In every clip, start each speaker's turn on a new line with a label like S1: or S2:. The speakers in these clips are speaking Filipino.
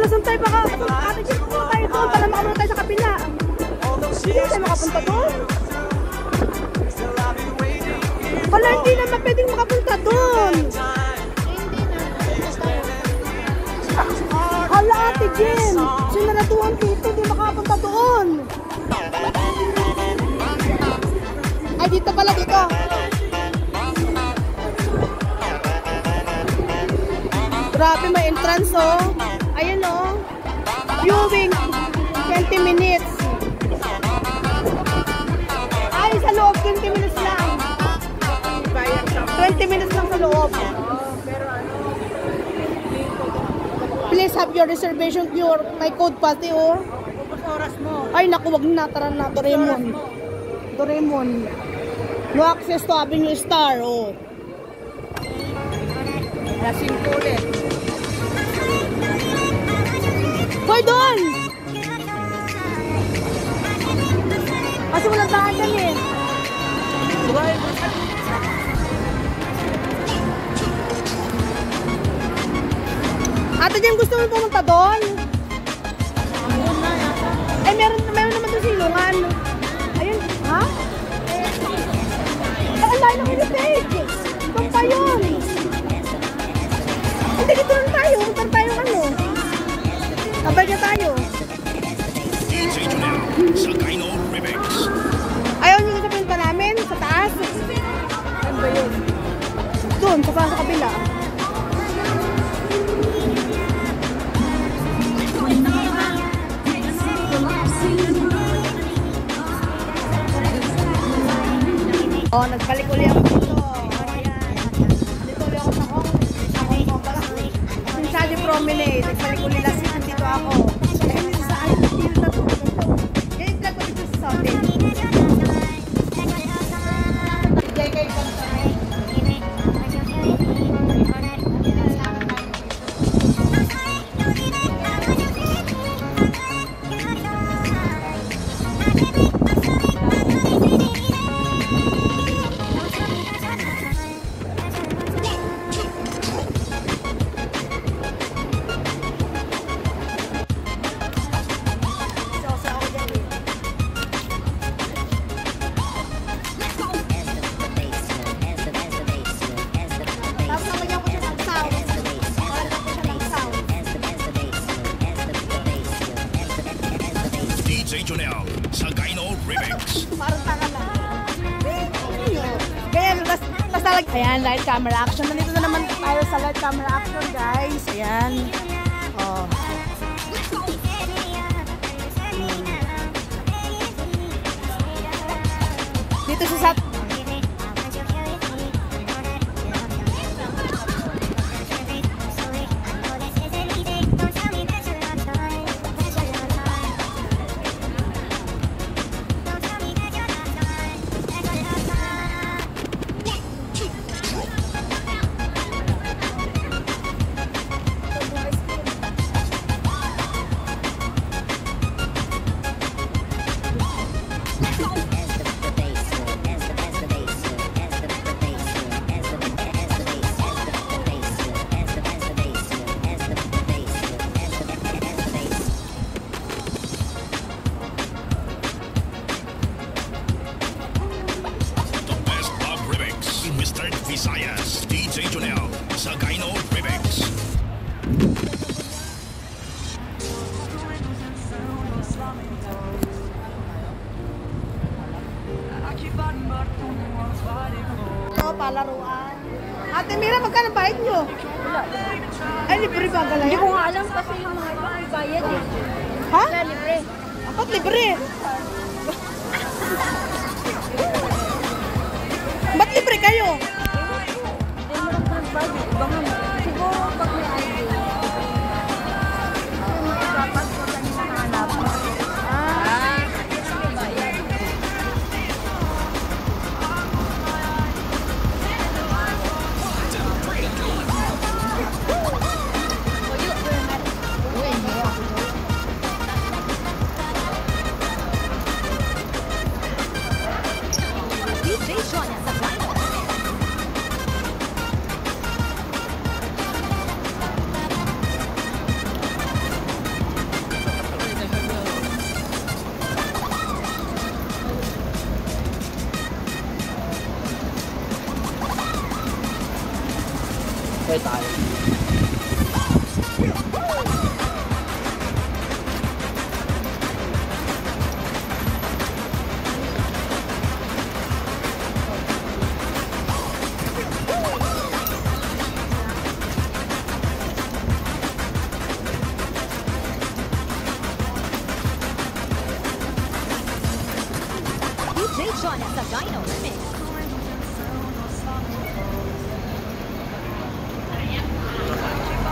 S1: Wala, saan tayo baka? Ate, dyan po tayo doon para makapunta tayo sa kapila. Hindi tayo makapunta doon. Wala, hindi naman pwedeng makapunta doon. Hala, ate Jen. Sinaratuhan dito, hindi makapunta doon. Ay, dito pala, dito. Grabe, may entrance, oh. Ayan, oh. Viewing, 20 minutes. Ay, sa loob, 20 minutes lang. 20 minutes lang sa loob. Please have your reservation your my code pati, oh.
S2: oras mo.
S1: Ay, naku, wag na. Tara na, Doraemon. Doraemon. No access to Avenue Star, oh.
S2: Lasing ulit.
S1: Hoy, doon! Kasi walang daan yan eh. Ate Jen, gusto mo pumunta doon? Ay, meron, meron naman doon silungan. Ayun, ha? Ay, ang layo ng heritage. Doon pa yun. Hindi, dito lang tayo. Punta tayo ano. Tabay na tayo. Ayaw nyo sa pinta namin? Sa taas? Ano? Doon, sa, sa kabila. Oh, nagbalik uli ako dito. Dito uli ako sa Hong sa Hong Kong pala. Sinsali Promenade. Nagbalik uli last week. Nandito ako. Kaya dito sa Ayan, light camera action. Nandito na naman tayo sa light camera action, guys. Ayan.
S3: DJ Junel, Sakino Remix.
S1: Oh, palaruan. Ate Mira, magkano bayad nyo? Ay, libre ba gala
S4: Hindi ko nga alam kasi yung mga bayad eh.
S1: Ha?
S4: Wala libre.
S1: Ba't libre? Ba't libre kayo?
S4: 快，帮他们。车大。Join us a dino
S1: limit.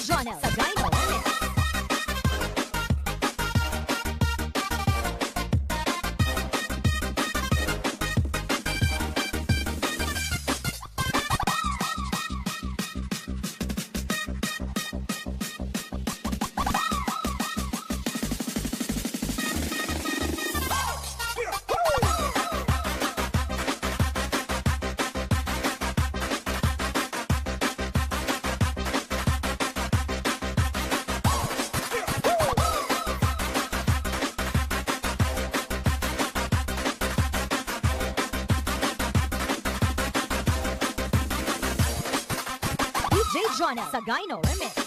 S5: genre. Marijuana sa Gyno Remix.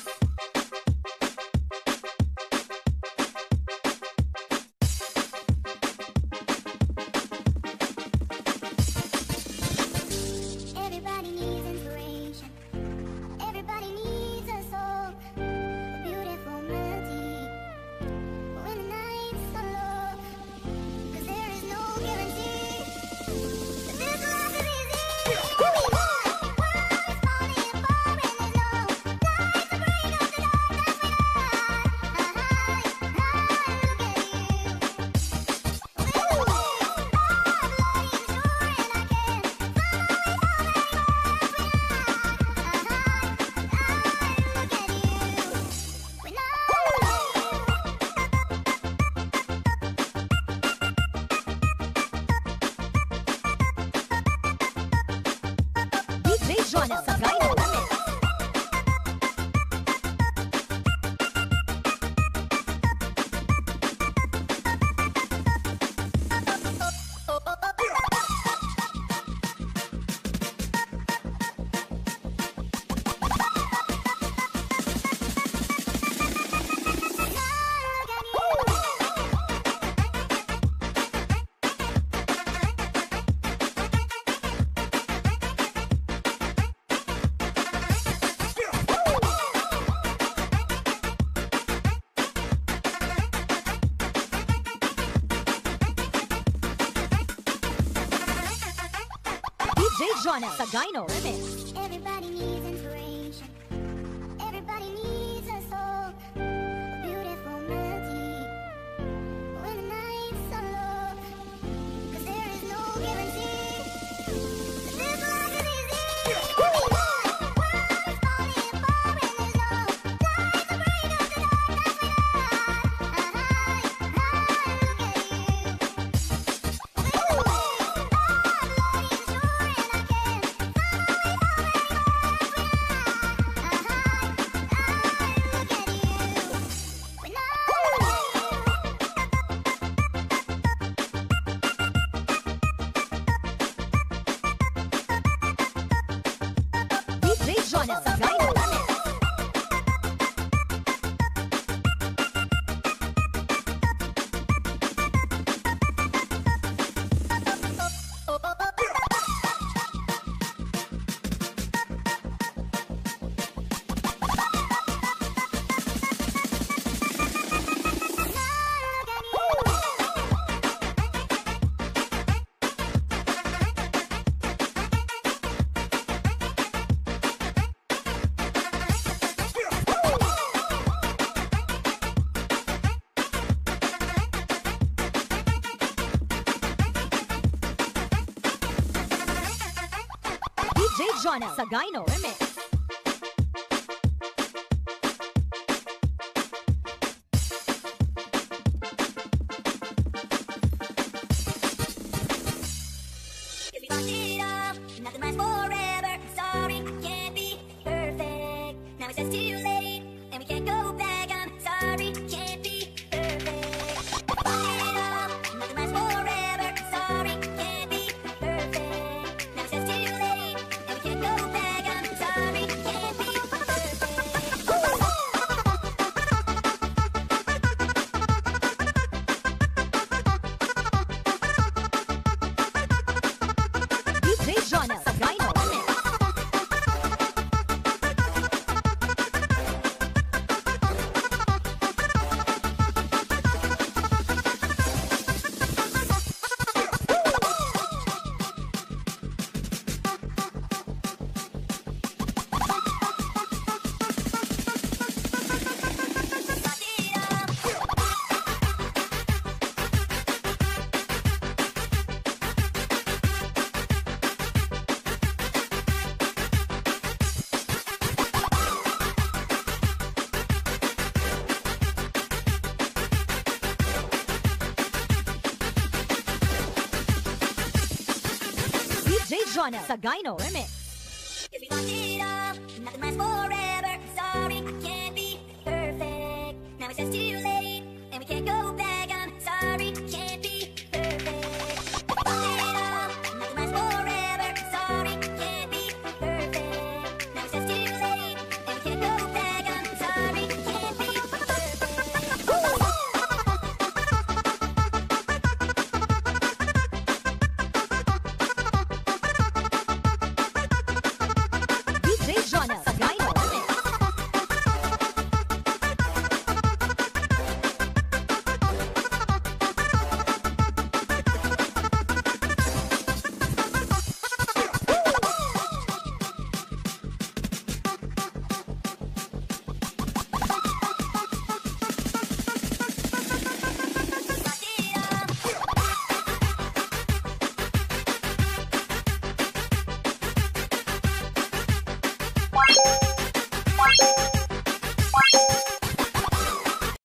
S3: on,
S6: a gyno, isn't?
S5: Jonel Sagayno Remix. Jonel Sagayno Remix.